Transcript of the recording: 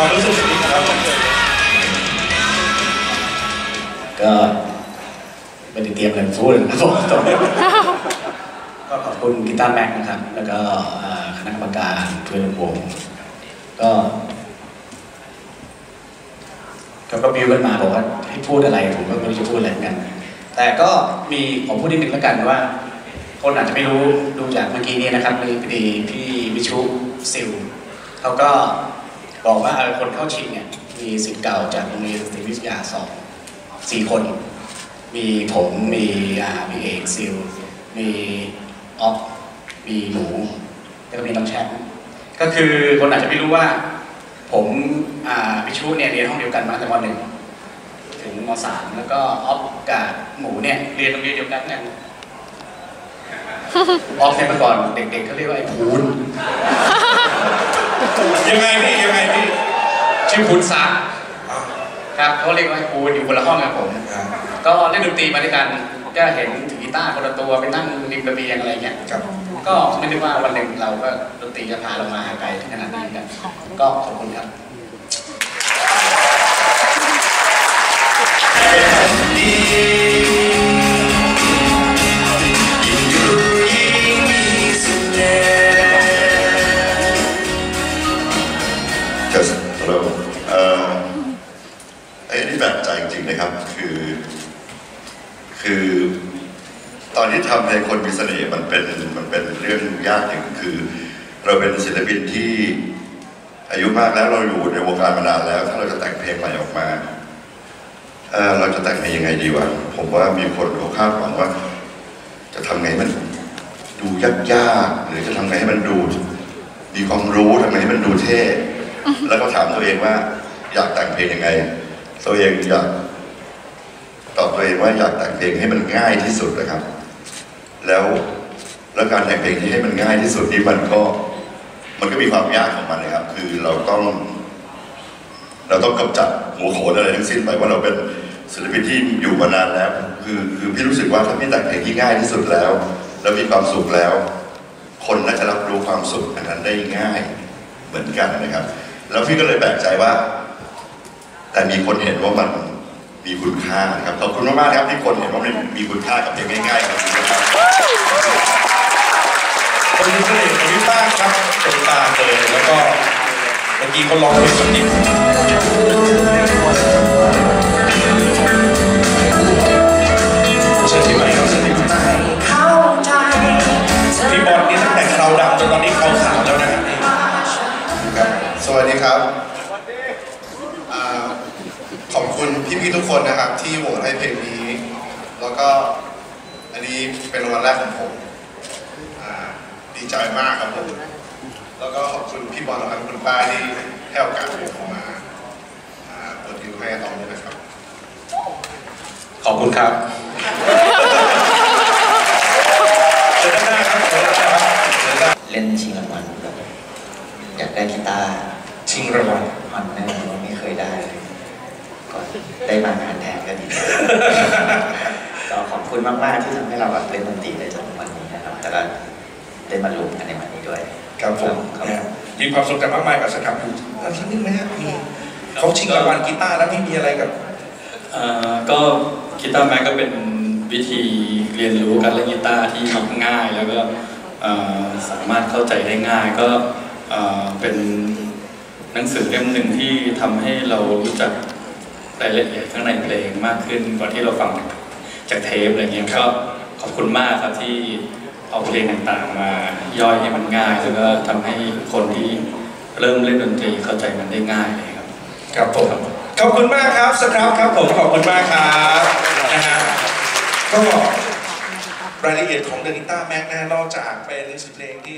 ความรู้สึกนี้ครับก็ไม่ได้เตรียมอะไรสู้เลยนะผมก็ขอบคุณกีตาร์แม็กนะครับ แล้วก็คณะกรรมการเพื่อนวงก็เขก็บิวกันมาบอกว่าให้พูดอะไรผมก็ไม่รู้จะพูดอะไรกัน แต่ก็มีผมพูดนิดนึงแล้วกันว่า คนอาจจะไม่รู้ดูจากเมื่อกี้นี้นะครับเลยพอดีพี่วิชุซิลเขาก็ บอกว่าคนเข้าชิงเนี่ยมีสิทธิ์เก่าจากโรงเรียนสตรีวิทยาสองสี่คน มีผมมีอามีเอกซิลมีออฟมีหมูแล้วก็มีน้องแชมป์ก็คือคนอาจจะไม่รู้ว่า ผมพิชูเนี่ยเรียนห้องเดียวกันมาตั้งแต่มหนึ่งถึงมสามแล้วก็ออฟกับหมูเนี่ยเรียนโรงเรียนเดียวกันกันออฟเนี่ยเมื่อก่อนเด็กๆเขาเรียกว่าไอ้พูนยังไงพี่ ชื่อพูนซักอ่าครับเขาเรียกว่าไอ้พูนอยู่คนละห้องกับผม ก็เล่นดนตรีมาด้วยกัน ก็เห็นถือกีตาร์คนละตัวไปนั่งริมระเบียงอะไรเงี้ยครับก็ไม่ได้ว่าวันหนึ่งเราก็ดนตรีจะพาเรามาไกลถึงขนาดนี้กันก็ขอบคุณครับ จริงนะครับ คือ คือตอนที่ทำเพลงคนมีเสน่ห์มันเป็นมันเป็นเรื่องยากอย่างคือ เราเป็นศิลปินที่อายุมากแล้วเราอยู่ในวงการมานานแล้ว ถ้าเราจะแต่งเพลงใหม่ออกมาเออเราจะแต่งเพลงยังไงดีวะผมว่ามีคนเขาคาดหวังว่า จะทำไงมันดูยากๆหรือจะทำไงให้มันดู มีความรู้ทำไงให้มันดูเท่แล้วก็ถามตัวเองว่า อยากแต่งเพลงยังไง ตัวเองอยากตอบตัวเองว่าอยากแต่งเพลงให้มันง่ายที่สุดนะครับ แล้วแล้วการแต่งเพลงที่ให้มันง่ายที่สุดนี่มันก็ มันก็มีความยากของมันนะครับ คือเราต้อง เราต้องกำจัดหัวโขนอะไรทั้งสิ้นไปว่าเราเป็นศิลปินที่อยู่มานานแล้ว คือคือพี่รู้สึกว่าถ้าพี่แต่งเพลงที่ง่ายที่สุดแล้ว แล้วมีความสุขแล้ว คนน่าจะรับรู้ความสุขอันนั้นได้ง่ายเหมือนกันนะครับ แล้วพี่ก็เลยแปลกใจว่า แต่มีคนเห็นว่ามันมีคุณค่านะครับขอบคุณมากๆนะครับที่คนเห็นว่ามันมีคุณค่ากับเพลงง่ายๆแบบนี้นะครับคนมีเสน่ห์ของพี่ป้าครับตรงกลางเลยแล้วก็เมื่อกี้เขาลองเพลงสักนิด คุณพี่ๆทุกคนนะครับ ที่โหวตให้เพลงนี้ แล้วก็อันนี้เป็นวันแรกของผมอ่าดีใจมากครับผมแล้วก็ขอบคุณพี่บอลนะครับคุณป้าที่ให้โอกาสผมมาอ่าเปิดดิวให้ตอนนี้นะครับ ขอบคุณครับเชิญด้านหน้าครับเชิญด้านหน้าครับเชิญด้านหน้าเล่นชิงรางวัลแบบอยากได้กีตาร์ชิงรางวัลฮอนแน่ว่าไม่เคยได้เลย ก็ได้มางานแทนก็ดีก็ขอบคุณมากๆที่ทำให้เราแบบเล่นดนตรีได้จนถึงวันนี้นะครับแต่ก็ได้มารวมกันในวันนี้ด้วยครับผมครับนะฮะมีความทรงจำมากมายกับสครับอยู่อันนี้ไหมฮะมีเขาชิงรางวัลกีตาร์แล้วไม่มีอะไรกับเอ่อก็กีตาร์แม็กก็เป็นวิธีเรียนรู้การเล่นกีตาร์ที่ง่ายแล้วก็เอ่อสามารถเข้าใจได้ง่ายก็เอ่อเป็นหนังสือเล่มหนึ่งที่ทำให้เรารู้จัก รายละเอียดข้างในเพลงมากขึ้นกว่าที่เราฟังจากเทปอะไรเงี้ยก็ขอบคุณมากครับที่เอาเพลงต่างๆมาย่อยให้มันง่ายแล้วก็ทำให้คนที่เริ่มเล่นดนตรีเข้าใจมันได้ง่ายเลยครับครับผมขอบคุณมากครับสครับครับผมขอบคุณมากครับนะฮะก็รายละเอียดของเดนิต้าแม็กนะนอกจากเป็นหนังสือเพลงที่